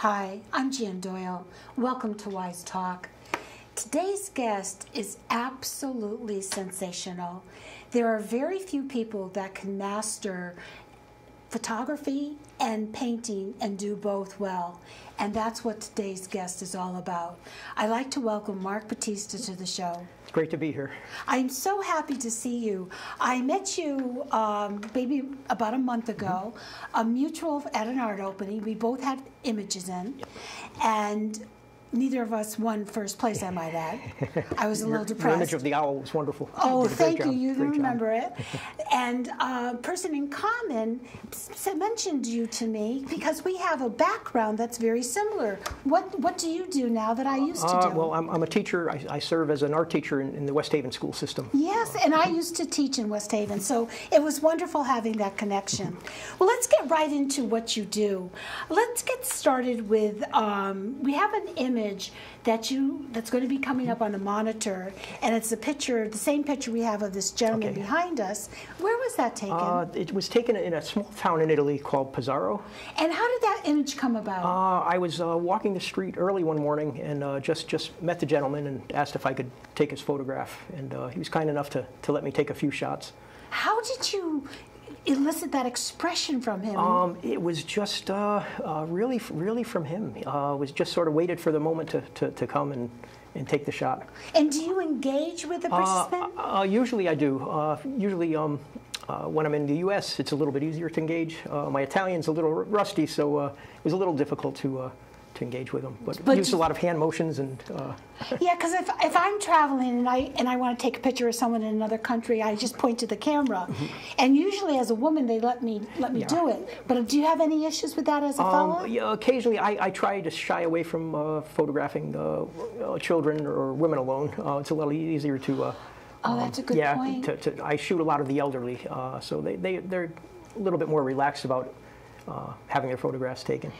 Hi, I'm Jan Doyle. Welcome to Wyse Talk. Today's guest is absolutely sensational. There are very few people that can master photography and painting and do both well. And that's what today's guest is all about. I'd like to welcome Mark Battista to the show. It's great to be here. I'm so happy to see you. I met you um, maybe about a month ago, a mutual at an art opening. We both had images in, and neither of us won first place, I might add. I was a little depressed. image of the owl was wonderful. Oh, You did a great thank you. job. You Great job. remember it. And a person in common mentioned you to me because we have a background that's very similar. What What do you do now that I used to Uh, do? well, I'm, I'm a teacher. I, I serve as an art teacher in, in the West Haven school system. Yes, and I used to teach in West Haven, so it was wonderful having that connection. Well, let's get right into what you do. Let's get started with um, we have an image that you that's going to be coming up on the monitor, and it's a picture, the same picture we have of this gentleman Okay. behind us. Where was that taken? Uh, it was taken in a small town in Italy called Pizzaro. and how did that image come about? Uh, I was uh, walking the street early one morning and uh, just, just met the gentleman and asked if I could take his photograph. And uh, he was kind enough to, to let me take a few shots. how did you elicit that expression from him? Um, it was just uh, uh, really, really from him. Uh, was just sort of waited for the moment to, to, to come and, and take the shot. and do you engage with the Uh, participant? uh, usually I do. Uh, usually um, uh, when I'm in the U.S., it's a little bit easier to engage. Uh, my Italian's a little r- rusty, so uh, it was a little difficult to uh, to engage with them. But, But you- a lot of hand motions and uh, Yeah, because if, if I'm traveling and I and I want to take a picture of someone in another country, I just point to the camera. And usually, as a woman, they let me let me. Yeah. do it. But do you have any issues with that as a fellow? um, yeah, occasionally I, I try to shy away from uh, photographing uh, children or women alone. Uh, it's a little easier to. Uh, Oh, that's a good yeah, point. To, to, I shoot a lot of the elderly, uh, so they, they, they're a little bit more relaxed about uh, having their photographs taken.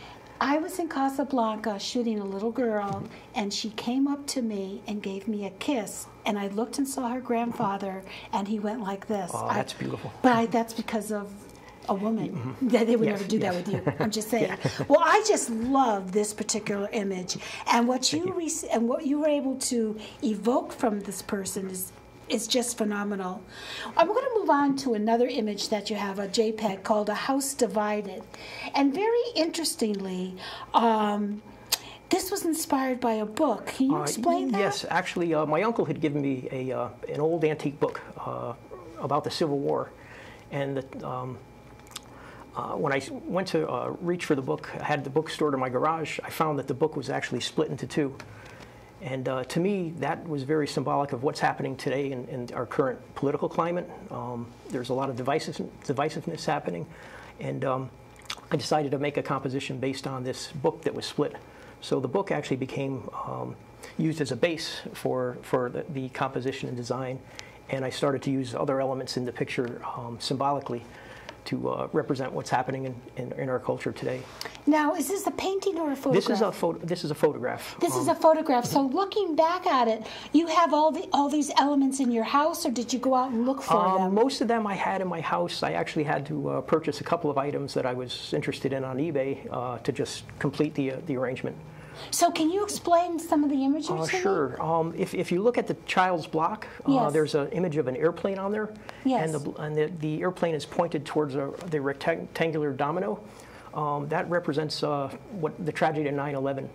I was in Casablanca shooting a little girl, and she came up to me and gave me a kiss. And I looked and saw her grandfather, and he went like this. Oh, I- that's beautiful. But I, that's because of a woman. That they would Yes, never do that with you. I'm just saying. Well, I just love this particular image, and what you, rec- and what you were able to evoke from this person is is just phenomenal. I'm going to move on to another image that you have, a JPEG called "A House Divided," and very interestingly. Um, this was inspired by a book. Can you Uh, explain that? Yes, actually, uh, my uncle had given me a, uh, an old antique book uh, about the Civil War. And the, um, uh, when I went to uh, reach for the book, I had the book stored in my garage. I found that the book was actually split into two. And uh, to me, that was very symbolic of what's happening today in, in our current political climate. Um, there's a lot of divisive, divisiveness happening. And um, I decided to make a composition based on this book that was split. So the book actually became um, used as a base for, for the, the composition and design. And I started to use other elements in the picture um, symbolically to uh, represent what's happening in, in, in our culture today. Now, is this a painting or a photograph? This is a photo. This is a photograph. This is Um, a photograph. So looking back at it, you have all the all these elements in your house, or did you go out and look for Um, them? most of them I had in my house. I actually had to uh, purchase a couple of items that I was interested in on eBay uh, to just complete the, uh, the arrangement. So can you explain some of the images? Uh, sure. Um, if, if you look at the child's block, uh, Yes. there's an image of an airplane on there. Yes. And, the, and the, the airplane is pointed towards a, the rectangular domino. Um, that represents uh, what the tragedy of 9/11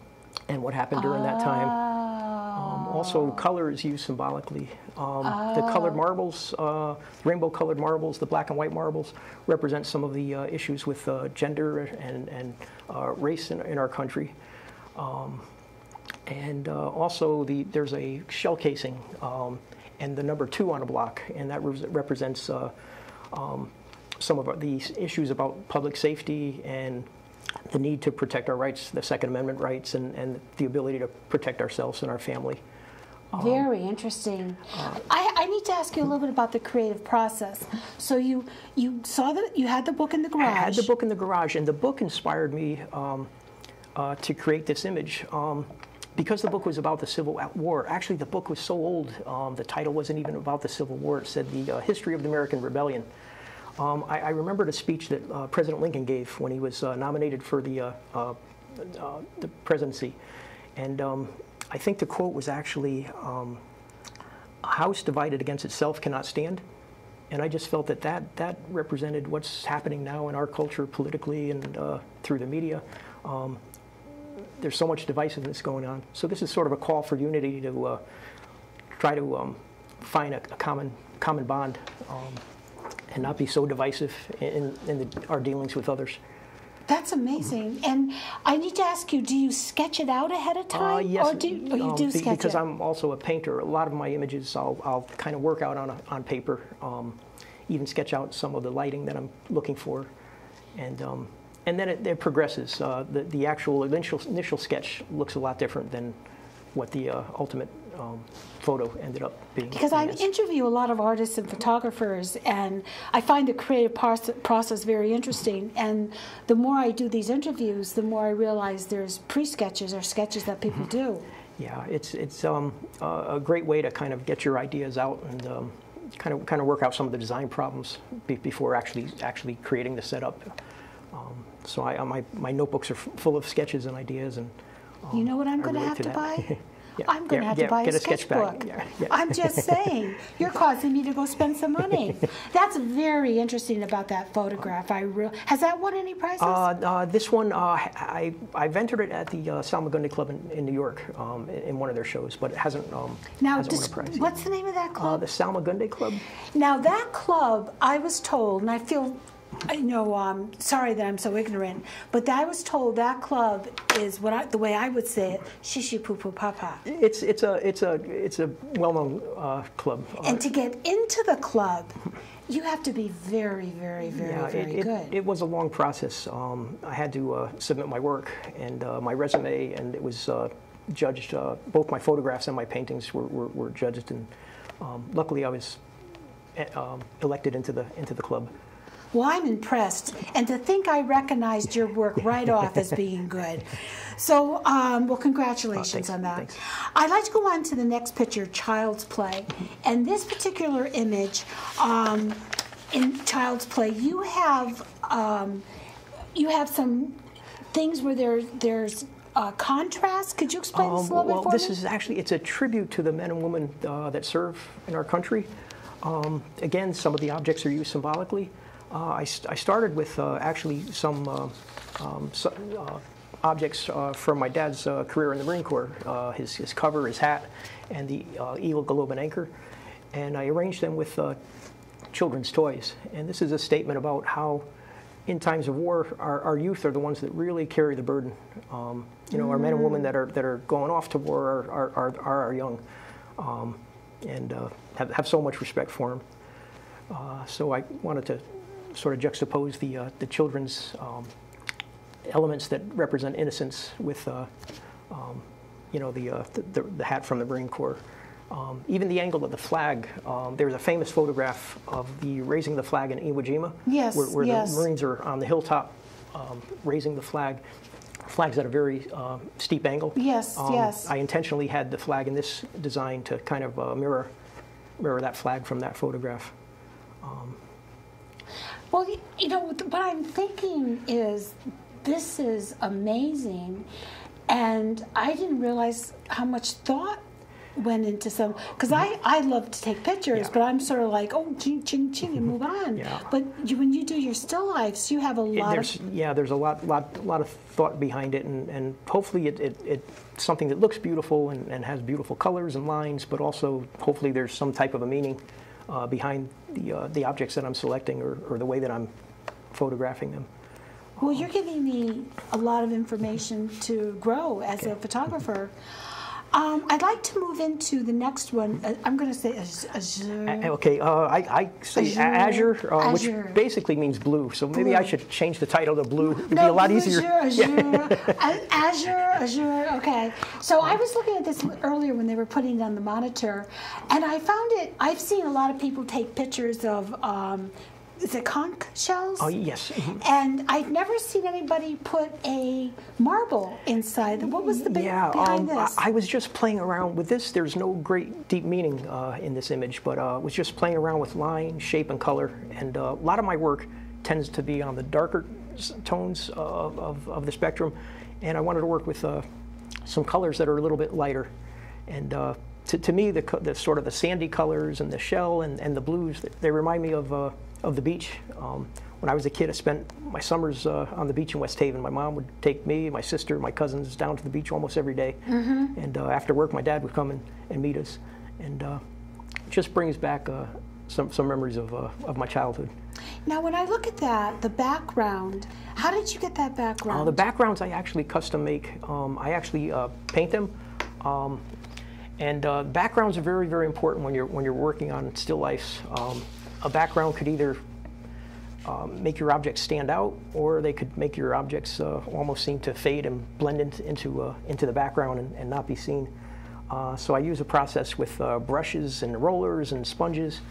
and what happened during that time. Um, also, color is used symbolically. Um, The colored marbles, uh, rainbow-colored marbles, the black and white marbles, represent some of the uh, issues with uh, gender and, and uh, race in, in our country. Um, and uh, also, the, there's a shell casing um, and the number two on a block, and that re- represents uh, um, some of the issues about public safety and the need to protect our rights, the Second Amendment rights, and, and the ability to protect ourselves and our family. Very interesting. I, I need to ask you a little bit about the creative process. So you you saw that you had the book in the garage. I had the book in the garage, and the book inspired me um, uh, to create this image. Um, because the book was about the Civil War, actually, the book was so old, um, the title wasn't even about the Civil War. It said the uh, history of the American Rebellion. Um, I, I remembered a speech that uh, President Lincoln gave when he was uh, nominated for the uh, uh, uh, the presidency. And um, I think the quote was actually, um, "A house divided against itself cannot stand." And I just felt that that, that represented what's happening now in our culture politically and through the media. Um, there's so much divisiveness going on. So this is sort of a call for unity to uh, try to um, find a, a, common common bond um, and not be so divisive in, in the, our dealings with others. That's amazing. And I need to ask you, do you sketch it out ahead of Uh, time? yes, Or do, or you um, do sketch because it? I'm also a painter. A lot of my images I'll, I'll kind of work out on, a, on paper, um, even sketch out some of the lighting that I'm looking for. And, um, and then it, it progresses. Uh, the, the actual initial, initial sketch looks a lot different than what the uh, ultimate um, photo ended up being. Because I interview a lot of artists and photographers, and I find the creative process very interesting. And the more I do these interviews, the more I realize there's pre-sketches or sketches that people Mm-hmm. do. Yeah, it's it's um, a a great way to kind of get your ideas out and um, kind of kind of work out some of the design problems be, before actually actually creating the setup. Um, so I, uh, my my notebooks are f- full of sketches and ideas, and You know what I'm going to have to buy? Yeah, I'm going to yeah, have yeah, to buy get a a sketch sketchbook. I'm just saying, you're causing me to go spend some money. That's very interesting about that photograph. I re- has that won any prizes? Uh, uh, this one, uh, I, I've entered it at the uh, Salmagundi Club in, in New York um, in, in one of their shows, but it hasn't, um, now, hasn't won a prize. what's the name of that Uh, club? the Salmagundi Club? Now that club, I was told, and I feel, I know, um, sorry that I'm so ignorant, but I was told that club is what I, the way I would say it, shishi poo poo papa. It's, it's a, it's a, it's a well-known uh, club. And to get into the club, you have to be very, very, very, Yeah, very it, it, good. it was a long process. Um, I had to uh, submit my work and uh, my resume, and it was uh, judged. Uh, both my photographs and my paintings were, were, were judged, and um, luckily I was eh, um, elected into the into the club. Well, I'm impressed, and to think I recognized your work right off as being good. So, um, well, congratulations thanks, on that. thanks. I'd like to go on to the next picture, Child's Play, and this particular image, um, in Child's Play, you have um, you have some things where there there's uh, contrast. Could you explain this a little Um, well, bit for this me? is actually it's a tribute to the men and women uh, that serve in our country. Um, again, some of the objects are used symbolically. Uh, I, st- I started with uh, actually some uh, um, so, objects from my dad's career in the Marine Corps, his, his cover, his hat, and the Eagle Globe and Anchor. And I arranged them with children's toys. And this is a statement about how, in times of war, our, our youth are the ones that really carry the burden. Um, you know, our men and women that are that are going off to war are are, are, are our young, um, and uh, have have so much respect for them. Uh, so I wanted to sort of juxtapose the uh, the children's um, elements that represent innocence with, uh, um, you know, the, uh, the the hat from the Marine Corps. Um, even the angle of the flag. Um, there's a famous photograph of the raising the flag in Iwo Jima, Yes, where, where yes. the Marines are on the hilltop um, raising the flag. Flag's at a very uh, steep angle. Yes, Um, yes. I intentionally had the flag in this design to kind of uh, mirror mirror that flag from that photograph. Well, you know, what I'm thinking is this is amazing, and I didn't realize how much thought went into some. Because I, mm-hmm. I love to take pictures, Yeah. but I'm sort of like, oh, ching, ching, ching, and move on. Yeah. But you, when you do your still lifes, you have a lot there's, of. yeah, there's a lot, lot, lot of thought behind it, and, and hopefully it, it, it's something that looks beautiful and, and has beautiful colors and lines, but also hopefully there's some type of a meaning uh, behind the, uh, the objects that I'm selecting or, or the way that I'm photographing them. Well, you're giving me a lot of information to grow as a photographer. Um, I'd like to move into the next one. Uh, I'm going to say azure. A- Okay, uh, I, I say Azure. azure, uh, which basically means blue. So maybe I should change the title to blue. It'd be a lot blue easier. Azure, Azure, Azure, Azure. Okay. So I was looking at this earlier when they were putting it on the monitor, and I found it. I've seen a lot of people take pictures of. Um, is it conch shells? Oh yes. mhm. And I've never seen anybody put a marble inside. What was the big Yeah, behind um, I, this? I was just playing around with this. There's no great deep meaning uh, in this image, but uh, was just playing around with line, shape, and color. And uh, a lot of my work tends to be on the darker tones of, of, of the spectrum. and I wanted to work with uh, some colors that are a little bit lighter. And uh, to, to me, the, the, sort of the sandy colors and the shell and, and the blues, they, they remind me of, uh, of the beach. Um, when I was a kid, I spent my summers uh, on the beach in West Haven. My mom would take me, my sister, my cousins down to the beach almost every day. Mm-hmm. And uh, after work, my dad would come and, and meet us. And uh, it just brings back uh, some, some memories of, uh, of my childhood. Now, when I look at that, the background, how did you get that background? Uh, the backgrounds I actually custom make. Um, I actually paint them. Um, and backgrounds are very, very important when you're, when you're working on still lifes. Um, a background could either um, make your objects stand out, or they could make your objects uh, almost seem to fade and blend into into, uh, into the background and, and, not be seen. Uh, so I use a process with uh, brushes and rollers and sponges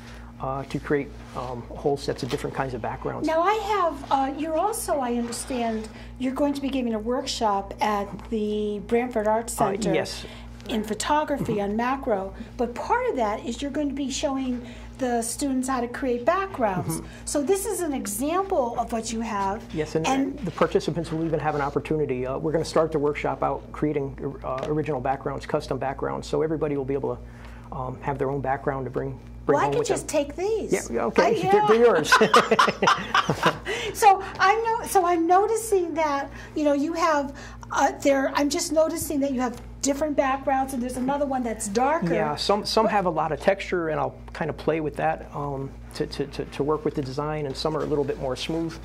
uh, to create um, whole sets of different kinds of backgrounds. Now I have, uh, you're also, I understand, you're going to be giving a workshop at the Branford Arts Center. yes. In photography on macro, but part of that is you're going to be showing the students how to create backgrounds. Mm-hmm. So this is an example of what you have. Yes, and, and the participants will even have an opportunity. Uh, we're going to start the workshop out creating uh, original backgrounds, custom backgrounds, so everybody will be able to um, have their own background to bring. bring well, I could just them. take these. Yeah, okay, I, yeah. they're, yours. so I'm no, so I'm noticing that you know you have uh, there. I'm just noticing that you have different backgrounds, and there's another one that's darker. Yeah, some some have a lot of texture, and I'll kind of play with that um, to, to, to, to, work with the design, and some are a little bit more smooth,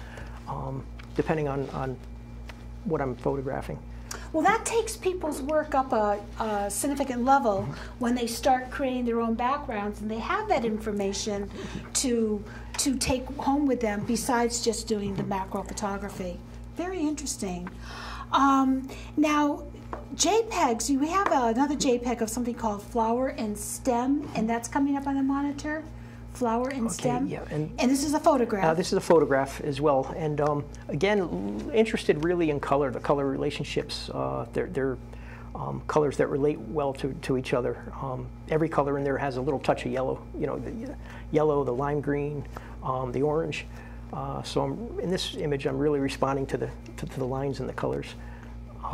um, depending on, on what I'm photographing. Well, that takes people's work up a, a significant level when they start creating their own backgrounds, and they have that information to to take home with them besides just doing the macro photography. Very interesting. Um, now, JPEGs, we have another JPEG of something called Flower and Stem, and that's coming up on the monitor. Flower and okay, stem. Yeah, and, and this is a photograph. Uh, this is a photograph as well. And um, again, interested really in color, the color relationships. Uh, they're, they're um, colors that relate well to, to each other. Um, every color in there has a little touch of yellow. You know, the yellow, the lime green, um, the orange. Uh, so I'm, in this image, I'm really responding to the to, to the lines and the colors.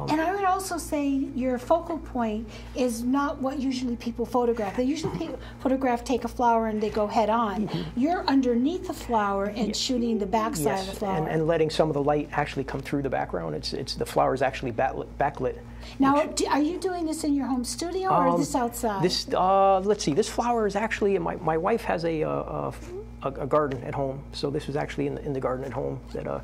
And I would also say your focal point is not what usually people photograph. They usually photograph, take a flower, and they go head on. Mm-hmm. You're underneath the flower and yes. shooting the backside yes. of the flower. And, and letting some of the light actually come through the background. It's, it's the flower is actually backlit. backlit now, which, do, are you doing this in your home studio or um, this outside? This, uh, let's see, this flower is actually, my, my wife has a, uh, a, a, garden at home, so this was actually in the, in the garden at home that uh,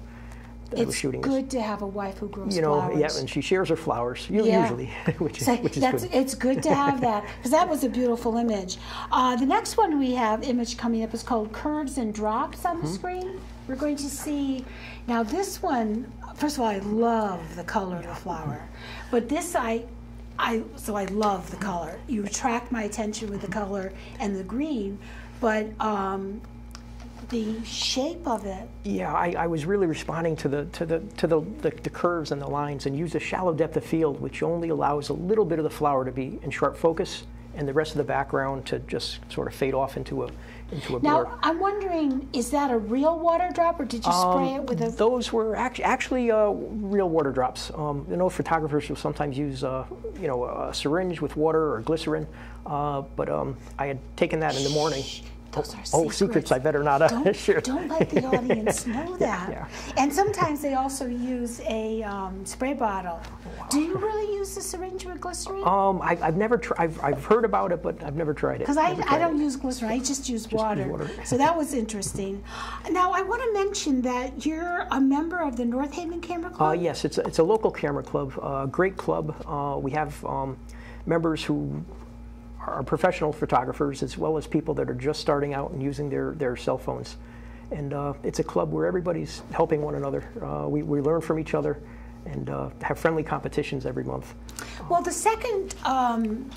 it's was shooting. It's good to have a wife who grows you know, flowers. Yeah, and she shares her flowers yeah. usually, which is, so which is good. It's good to have that because that was a beautiful image. Uh, the next one we have image coming up is called Curves and Drops on the mm-hmm. screen. We're going to see now this one. First of all, I love the color of the flower, but this I I, so I love the color. You attract my attention with the color and the green, but um, the shape of it. Yeah, I, I, was really responding to the to the to the, the, the, curves and the lines, and used a shallow depth of field, which only allows a little bit of the flower to be in sharp focus, and the rest of the background to just sort of fade off into a into a now, blur. Now, I'm wondering, is that a real water drop, or did you spray um, it with a? Those were act actually uh, real water drops. Um, you know, photographers will sometimes use uh, you know a syringe with water or glycerin, uh, but um, I had taken that in the morning. Those are oh, secrets. secrets I better not uh, don't, share. Don't let the audience know that. Yeah. And sometimes they also use a um, spray bottle. Wow. Do you really use the syringe with glycerin? Um, I, have never tried. I've, I've heard about it, but I've never tried it. Because I, I don't it. use glycerin. I just use just water. Water. so that was interesting. Now I want to mention that you're a member of the North Haven Camera Club. Uh, yes, it's a, it's a local camera club. A uh, great club. Uh, we have um, members who are professional photographers as well as people that are just starting out and using their, their cell phones. And uh, it's a club where everybody's helping one another. Uh, we, we learn from each other and uh, have friendly competitions every month. Well, the second um,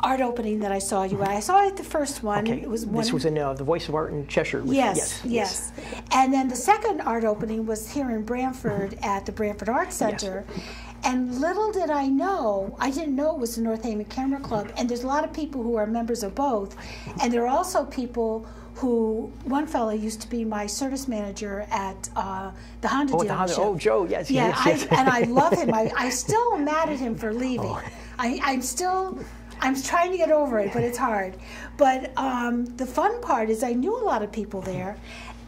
art opening that I saw you at, I saw it the first one. Okay. It was one this was in uh, the Voice of Art in Cheshire. Which, yes, yes, yes, And then the second art opening was here in Branford at the Branford Art Center. Yes. And little did I know, I didn't know it was the North Haven Camera Club. And there's a lot of people who are members of both. And there are also people who, one fellow used to be my service manager at uh, the Honda Oh, dealership. the Honda, oh, Joe, yes, Yeah, yes, I, yes. and I love him. I, I still am mad at him for leaving. Oh. I, I'm still, I'm trying to get over it, but it's hard. But um, the fun part is I knew a lot of people there,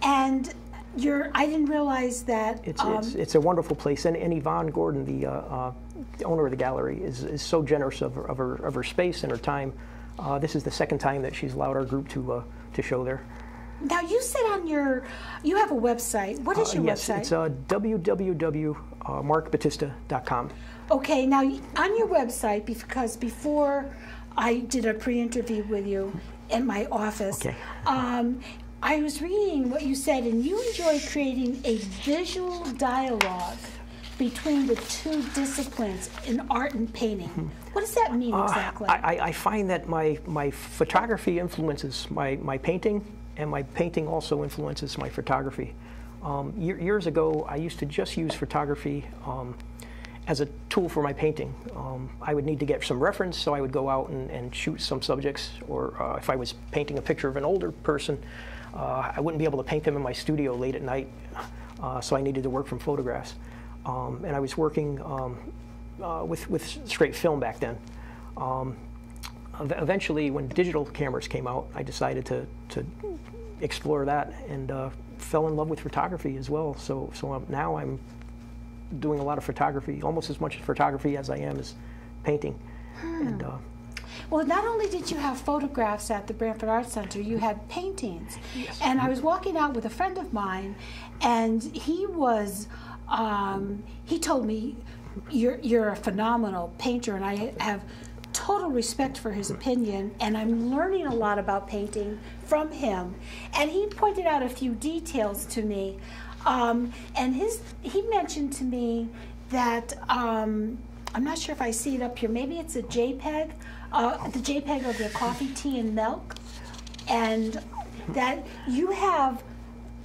and you're, I didn't realize that. It's, um, it's, it's a wonderful place, and, and Yvonne Gordon, the, uh, uh, the owner of the gallery, is, is so generous of her, of, her, of her space and her time. Uh, this is the second time that she's allowed our group to, uh, to show there. now you said on your, you have a website. What is Uh, your yes, website? it's uh, www.markbattista.com. Okay, now on your website, because before I did a pre-interview with you in my office, Okay. um, I was reading what you said, and you enjoy creating a visual dialogue between the two disciplines in art and painting. What does that mean exactly? Mm-hmm. Uh, I, I- I find that my, my photography influences my, my painting, and my painting also influences my photography. Um, year, years ago, I used to just use photography um, as a tool for my painting. Um, I would need to get some reference, so I would go out and, and shoot some subjects, or uh, if I was painting a picture of an older person, uh, I wouldn't be able to paint them in my studio late at night, uh, so I needed to work from photographs. Um, and I was working um, uh, with, with straight film back then. Um, eventually, when digital cameras came out, I decided to, to explore that and uh, fell in love with photography as well. So, so now I'm doing a lot of photography, almost as much photography as I am as painting. And uh, Well, not only did you have photographs at the Branford Art Center, you had paintings. Yes. And I was walking out with a friend of mine, and he was, um, he told me, you're, you're a phenomenal painter, and I have total respect for his opinion, and I'm learning a lot about painting from him. And he pointed out a few details to me. Um, and his, he mentioned to me that um, I'm not sure if I see it up here. Maybe it's a JPEG, uh, the JPEG of the coffee, tea, and milk, and that you have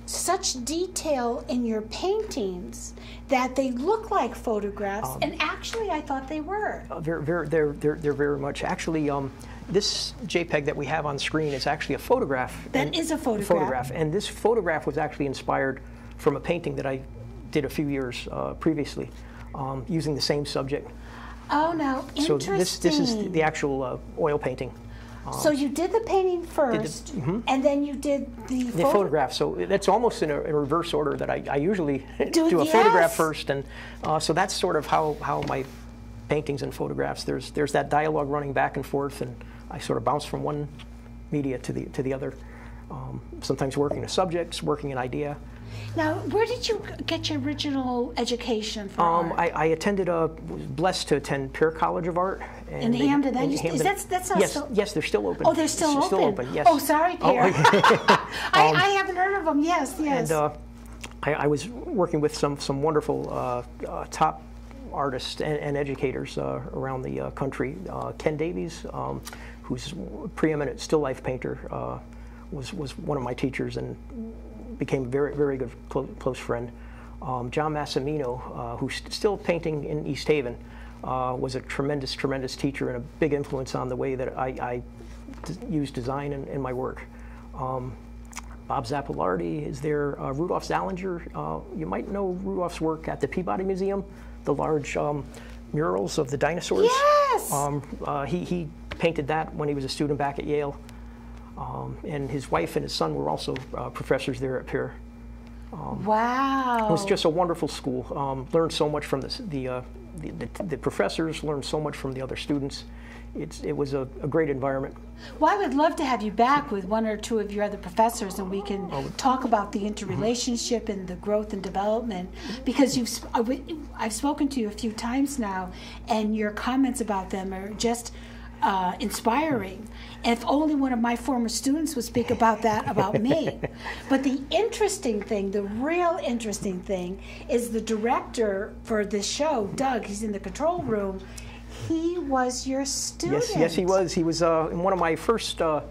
such detail in your paintings that they look like photographs, and actually, I thought they were. uh, very, very, they're, they're, they're very much actually. Um, this JPEG that we have on screen is actually a photograph. That and- is a photograph. photograph, and this photograph was actually inspired from a painting that I did a few years uh, previously, um, using the same subject. Oh, now So this this is the actual uh, oil painting. so you did the painting 1st and then you did the, The photo- photograph, so that's almost in a, in reverse order that I, I usually Do- do, a photograph first, and uh, so that's sort of how, how my paintings and photographs. There's there's that dialogue running back and forth, and I sort of bounce from one media to the to the other. Um, sometimes working a subject, working an idea. Now, where did you get your original education for Um. I, I attended, a, was blessed to attend Paier College of Art. And In they- Hamden, that in used to- is that- that's not yes, still- yes, they're still open. Oh, they're still open. Still open, yes. Oh, sorry, Pierre. I, I haven't heard of them. Yes, yes. And uh, I, I was working with some some wonderful uh, uh, top artists and, and educators uh, around the uh, country. Uh, Ken Davies, um, who's a preeminent still life painter, uh, was was one of my teachers and became a very very good close, close friend. Um, John Massimino, uh, who's st- still painting in East Haven, uh, was a tremendous tremendous teacher and a big influence on the way that I, use design in, in my work. Um, Bob Zappalorti is there. Uh, Rudolph Zallinger, uh, you might know Rudolph's work at the Peabody Museum, the large um, murals of the dinosaurs. Yes! Um, uh, he, he painted that when he was a student back at Yale. Um, and his wife and his son were also uh, professors there at Paier. wow. It was just a wonderful school. Um, learned so much from the, the, uh, the, the, the professors, learned so much from the other students. It's, it was a, a great environment. Well, I would love to have you back with one or two of your other professors, and we can Oh. talk about the interrelationship and the growth and development. Because you've, w- I've spoken to you a few times now, and your comments about them are just uh, inspiring. And if only one of my former students would speak about that about me. But the interesting thing, the real interesting thing, is the director for this show, Doug. He's in the control room. He was your student. Yes, yes, he was. He was uh, in one of my first uh,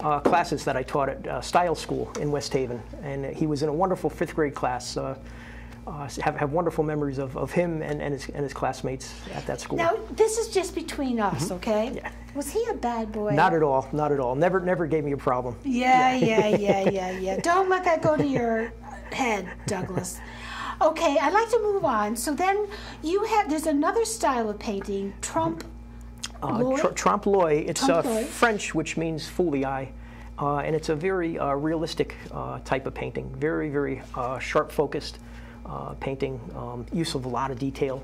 uh, classes that I taught at uh, Style School in West Haven, and he was in a wonderful fifth grade class. Uh, uh, have, have wonderful memories of, of him and, and, his, and his classmates at that school. Now, this is just between us, okay? Mm-hmm. Yeah. Was he a bad boy? Not at all, not at all. Never, never gave me a problem. Yeah, yeah, yeah, yeah, yeah. yeah. Don't let that go to your head, Douglas. Okay, I'd like to move on. So then you have, there's another style of painting, Trump Uh, Loy? tr- trompe l'oeil, it's uh, Trompe l'oeil. French, which means fool the eye. Uh, and it's a very uh, realistic uh, type of painting, very, very uh, sharp focused uh, painting, um, use of a lot of detail.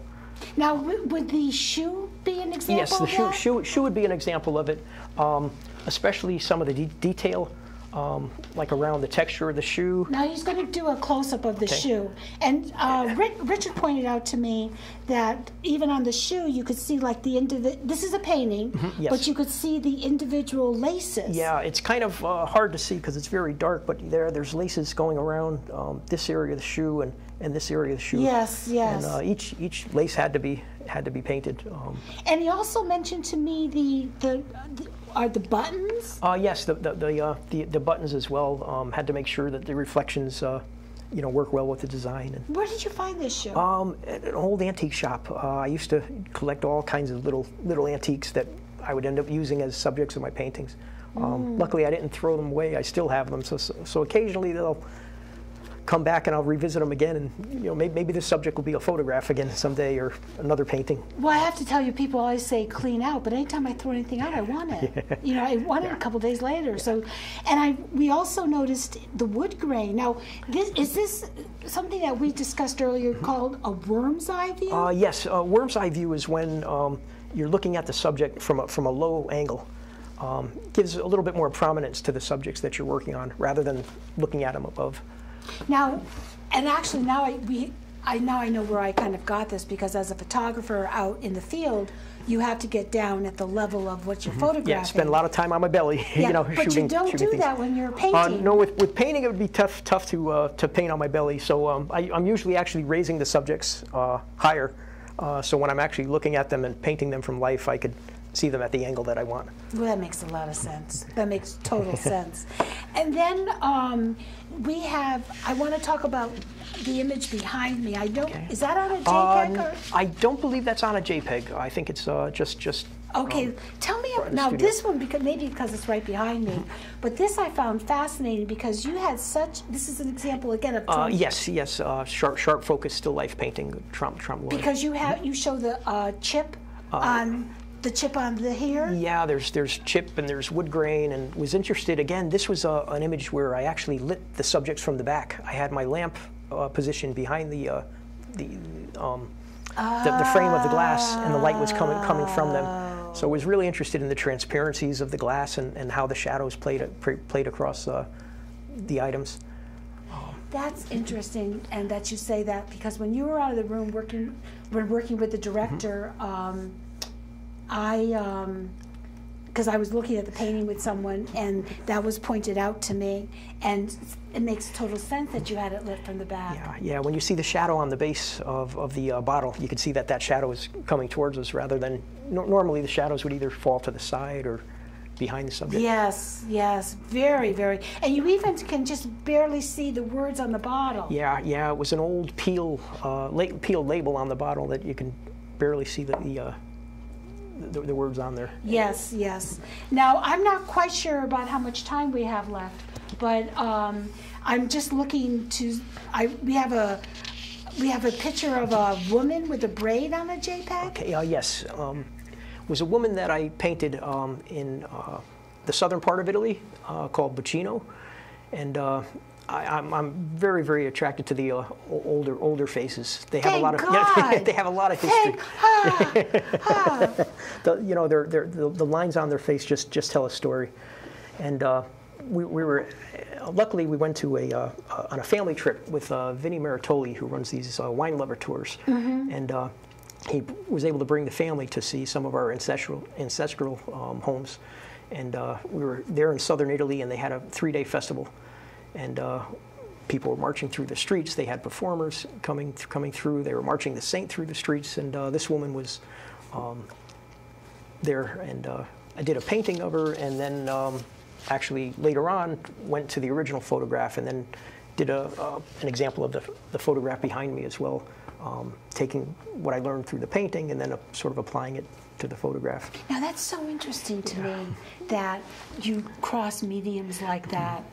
Now, would the shoe be an example Yes, the of shoe, shoe, shoe would be an example of it, um, especially some of the de- detail, um, like around the texture of the shoe. Now he's going to do a close-up of the Okay. shoe, and uh, Ri- Richard pointed out to me that even on the shoe you could see like the individual. This is a painting, Mm-hmm, yes. but you could see the individual laces. Yeah, it's kind of uh, hard to see because it's very dark, but there, there's laces going around um, this area of the shoe and, and this area of the shoe. Yes, yes. And uh, each each lace had to be had to be painted. Um, And he also mentioned to me the the, the are the buttons. Uh, yes, the the the, uh, the the buttons as well um, had to make sure that the reflections, uh, you know, work well with the design. And Where did you find this shoe? um, at an old antique shop, uh, I used to collect all kinds of little little antiques that I would end up using as subjects of my paintings. Um, Luckily, I didn't throw them away. I still have them. So so, so occasionally they'll come back and I'll revisit them again, and you know maybe, maybe this subject will be a photograph again someday or another painting. Well, I have to tell you, people always say clean out, but anytime I throw anything out, I want it. You know, I want it a couple days later. So, and I we also noticed the wood grain. Now, this is this something that we discussed earlier called a worm's eye view? Uh, yes, uh, worm's eye view is when um, you're looking at the subject from a, from a low angle. Um, gives a little bit more prominence to the subjects that you're working on rather than looking at them above. Now, and actually now I we I now I know where I kind of got this because as a photographer out in the field, you have to get down at the level of what you're photographing. Mm-hmm. Yeah, spend a lot of time on my belly, Yeah, you know, but shooting. you don't do things. that when you're Uh, painting. no, with, with painting it would be tough tough to uh, to paint on my belly. So um, I, I'm usually actually raising the subjects uh, higher. Uh, so when I'm actually looking at them and painting them from life, I could see them at the angle that I want. Well, that makes a lot of sense. That makes total sense. And then um, we have. I want to talk about the image behind me. I don't. Okay. Is that on a JPEG? Uh, or? I don't believe that's on a JPEG. I think it's uh, just just. Okay, um, tell me the now this one because maybe because it's right behind me, but this I found fascinating because you had such. This is an example again of Uh, yes, yes, uh, sharp, sharp focus, still life painting, Trump, Trump. Because you have you show the uh, chip on the chip on the here. Yeah, there's there's chip and there's wood grain, and was interested again. This was uh, an image where I actually lit the subjects from the back. I had my lamp uh, positioned behind the uh, the, um, the the frame of the glass, and the light was coming coming from them. So I was really interested in the transparencies of the glass and, and how the shadows played played across uh, the items. That's interesting, and that you say that because when you were out of the room working, when working with the director, um, I, because I was looking at the painting with someone, and that was pointed out to me, and it makes total sense that you had it lit from the back. Yeah, yeah. When you see the shadow on the base of, of the uh, bottle, you can see that that shadow is coming towards us rather than nor normally the shadows would either fall to the side or behind the subject. Yes, yes, very, very, and you even can just barely see the words on the bottle. Yeah, yeah. It was an old peel, uh, la- peel label on the bottle that you can barely see the the, uh, the, the words on there. Yes, yes. Now, I'm not quite sure about how much time we have left, but um, I'm just looking to. I we have a we have a picture of a woman with a braid on a JPEG. Okay, uh, yes. Um, was a woman that I painted um, in uh, the southern part of Italy uh, called Buccino, and uh, I, I'm, I'm very, very attracted to the uh, older older faces. They have Thank a lot of God. they have a lot of history. Thank, ah, the, you know, they're, they're, the, the lines on their face just, just tell a story. And uh, we, we were, luckily, we went to a, uh, uh, on a family trip with uh, Vinnie Maritoli, who runs these uh, wine lover tours. mm -hmm. And uh, he was able to bring the family to see some of our ancestral, ancestral um, homes. And uh, we were there in southern Italy, and they had a three day festival. And uh, people were marching through the streets. They had performers coming coming through. They were marching the saint through the streets, and uh, this woman was um, there. And uh, I did a painting of her, and then um, actually later on went to the original photograph, and then did a, uh, an example of the, the photograph behind me as well, um, taking what I learned through the painting and then uh, sort of applying it to the photograph. Now that's so interesting to me that you cross mediums like that.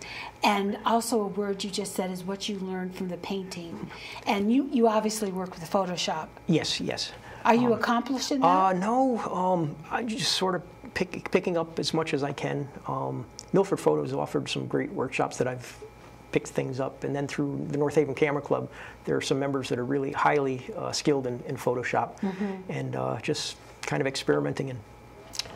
And also a word you just said is what you learned from the painting. And you, you obviously work with Photoshop. Yes, yes. Are you accomplished in that? Uh, no, um, I just sort of pick, picking up as much as I can. Um, Milford Photos offered some great workshops that I've picked things up, and then through the North Haven Camera Club, there are some members that are really highly uh, skilled in, in Photoshop, and uh, just kind of experimenting and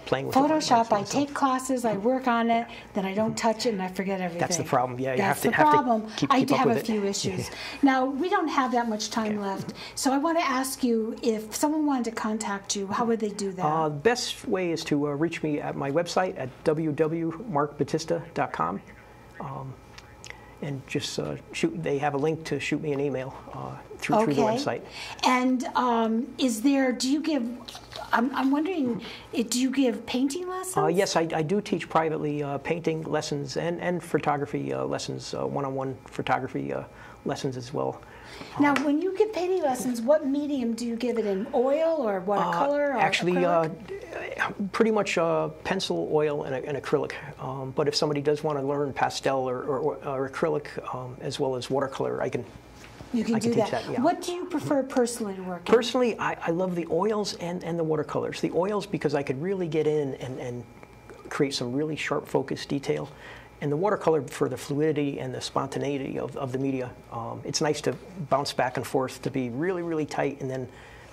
playing with it Photoshop, I take classes, I work on it, then I don't touch it and I forget everything. That's the problem, yeah, you That's have to- the have to problem. keep- I keep up have a it. few issues. Now, we don't have that much time left, so I want to ask you if someone wanted to contact you, how would they do that? Uh, the best way is to uh, reach me at my website at www.markbattista.com. Um, and just uh, shoot, they have a link to shoot me an email uh, through, through the website. And um, is there, do you give, I'm, I'm wondering, eh, do you give painting lessons? Uh, yes, I, I do teach privately uh, painting lessons and, and photography uh, lessons, uh, one-on-one photography uh, lessons as well. Now, when you give painting lessons, what medium do you give it in? Oil or watercolor or Actually, uh? Pretty much uh, pencil, oil, and, and acrylic. Um, but if somebody does want to learn pastel or, or, or acrylic um, as well as watercolor, I can. you can I do can that. that, yeah. What do you prefer personally to work in? Personally, I, I love the oils and, and the watercolors. The oils because I could really get in and, and create some really sharp focus detail. And the watercolor for the fluidity and the spontaneity of, of the media. Um, it's nice to bounce back and forth to be really, really tight and then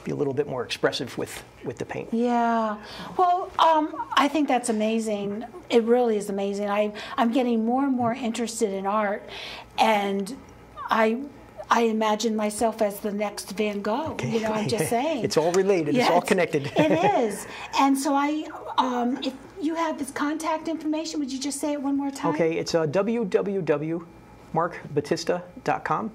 be a little bit more expressive with, with the paint. Yeah. Well, um, I think that's amazing. It really is amazing. I, I'm getting more and more interested in art, and I. I imagine myself as the next Van Gogh. You know, I'm just saying. It's all related. It's all connected. it is. And so I, um, if you have his contact information, would you just say it one more time? Okay, it's uh, www.markbattista.com.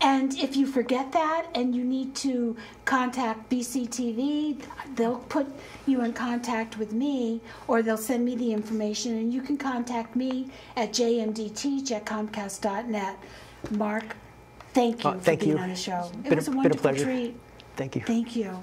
And if you forget that and you need to contact BCTV, they'll put you in contact with me or they'll send me the information and you can contact me at jmdteach at comcast.net. Mark, thank you Uh, for being you. on the show. It Been a- was a been a wonderful pleasure. treat. Thank you. Thank you.